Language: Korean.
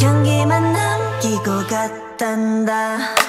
향기만 남기고 갔단다.